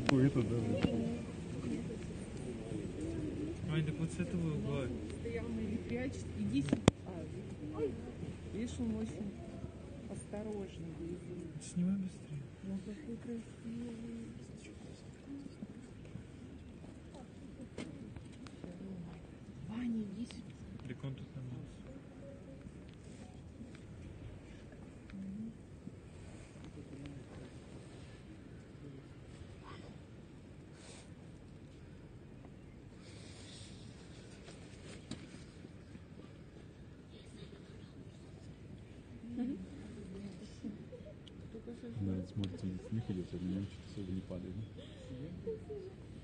такой это даже. Ай, так вот с этого угла. Постоянно или прячет, иди сюда. А, видишь, он очень осторожно. Снимай быстрее. Ну, какой красивый. Ваня, иди сюда. Так он тут на нас. Она смотрит, с них идет, а на него что-то особо не падает. да?